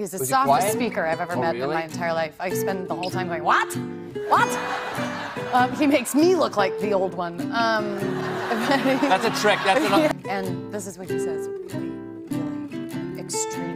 He's the Was softest speaker I've ever Oh, met in my entire life. I spend the whole time going, what? What? Um, he makes me look like the old one. Um, That's a trick. That's an. and this is what he says really, really extreme.